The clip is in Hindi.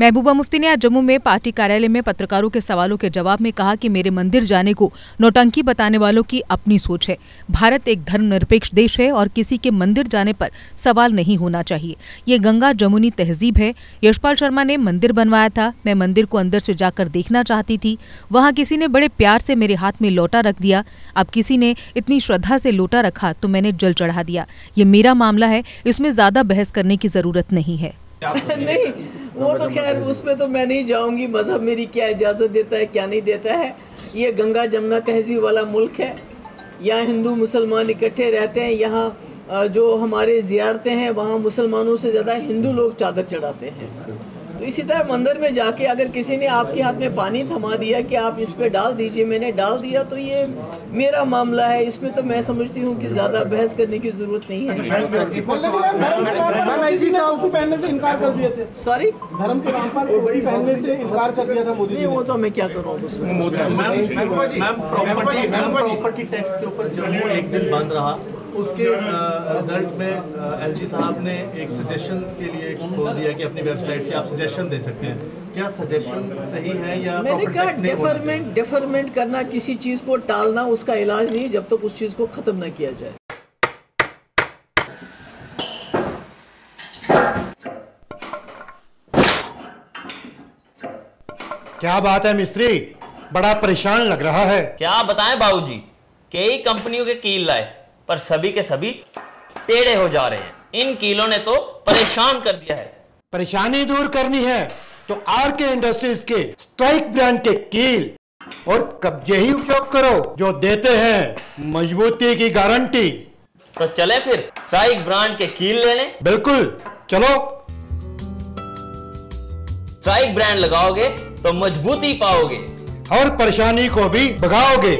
महबूबा मुफ्ती ने आज जम्मू में पार्टी कार्यालय में पत्रकारों के सवालों के जवाब में कहा कि मेरे मंदिर जाने को नौटंकी बताने वालों की अपनी सोच है। भारत एक धर्मनिरपेक्ष देश है और किसी के मंदिर जाने पर सवाल नहीं होना चाहिए। ये गंगा जमुनी तहजीब है। यशपाल शर्मा ने मंदिर बनवाया था। मैं मंदिर को अंदर से जाकर देखना चाहती थी। वहाँ किसी ने बड़े प्यार से मेरे हाथ में लोटा रख दिया। अब किसी ने इतनी श्रद्धा से लोटा रखा तो मैंने जल चढ़ा दिया। ये मेरा मामला है। इसमें ज़्यादा बहस करने की ज़रूरत नहीं है। नहीं वो तो खैर उसमें तो मैं नहीं जाऊँगी। मज़हब मेरी क्या इजाज़त देता है क्या नहीं देता है? ये गंगा जमुना तहजीब वाला मुल्क है। यहाँ हिंदू मुसलमान इकट्ठे रहते हैं। यहाँ जो हमारे जियारतें हैं वहाँ मुसलमानों से ज़्यादा हिंदू लोग चादर चढ़ाते हैं। तो इसी तरह मंदिर में जाके अगर किसी ने आपके हाथ में पानी थमा दिया कि आप इस पे डाल दीजिए मैंने डाल दिया तो ये मेरा मामला है इसमें तो मैं समझती हूँ कि ज़्यादा बहस करने की ज़रूरत नहीं है सॉरी धर्म के पहनने से इनकार कर दिया था मोदी नहीं वो तो मैं क्या करूँ उसमें प्रॉपर्टी टैक्स के ऊपर जम्मू एक दिन बंद रहा उसके रिज़ल्ट में एलजी साहब ने एक सजेशन के लिए खोल दिया कि अपनी वेबसाइट पे आप सजेशन दे सकते हैं। क्या सजेशन सही है या मैंने कहा डिफरमेंट डिफरमेंट करना किसी चीज़ को टालना उसका इलाज नहीं जब तक तो उस चीज़ को खत्म ना किया जाए। क्या बात है मिस्त्री? बड़ा परेशान लग रहा है। क्या बताएँ बाबूजी? कई कंपनियों के कील लाए। पर सभी के सभी टेढ़े हो जा रहे हैं। इन कीलों ने तो परेशान कर दिया है। परेशानी दूर करनी है तो आर के इंडस्ट्रीज़ के स्ट्राइक ब्रांड के कील और कब्जे ही उपयोग करो जो देते हैं मजबूती की गारंटी। तो चले फिर स्ट्राइक ब्रांड के कील लेने? बिल्कुल चलो। स्ट्राइक ब्रांड लगाओगे तो मजबूती पाओगे। और परेशानी को भी भगाओगे।